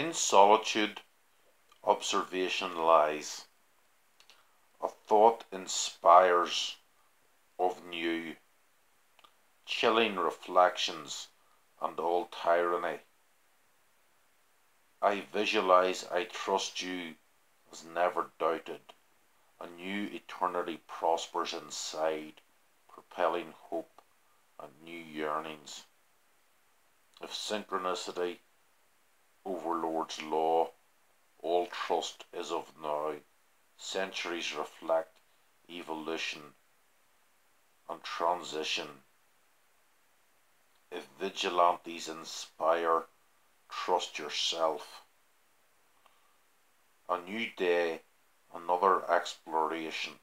In solitude observation lies, A thought inspires of new, Chilling reflections and all tyranny. I visualize I trust you as never doubted, A new eternity prospers inside, Propelling hope and new yearnings. If synchronicity overlords law, all trust is of now, centuries reflect evolution and transition. If vigilantes inspire, trust yourself. A new day, another exploration.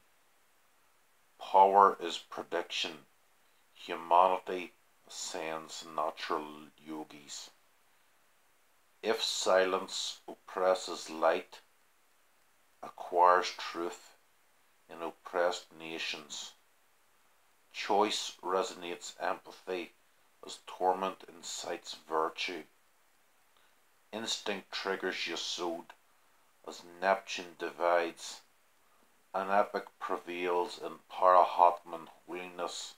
Power is prediction. Humanity ascends natural yogis. If silence oppresses light, acquires truth in oppressed nations. Choice resonates empathy as torment incites virtue. Instinct triggers Yesod as Neptune divides. An epic prevails in Parahatman realness,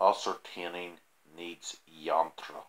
ascertaining needs yantra.